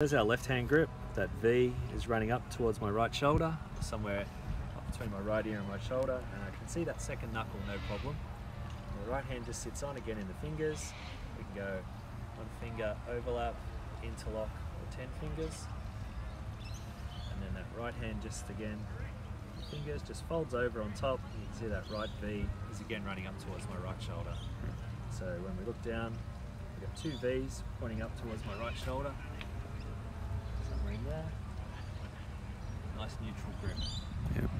There's our left hand grip. That V is running up towards my right shoulder, somewhere between my right ear and my shoulder, and I can see that second knuckle no problem. The right hand just sits on again in the fingers. We can go one finger overlap, interlock, or 10 fingers. And then that right hand just again, fingers just folds over on top. You can see that right V is again running up towards my right shoulder. So when we look down, we've got two V's pointing up towards my right shoulder somewhere in there. Nice neutral grip.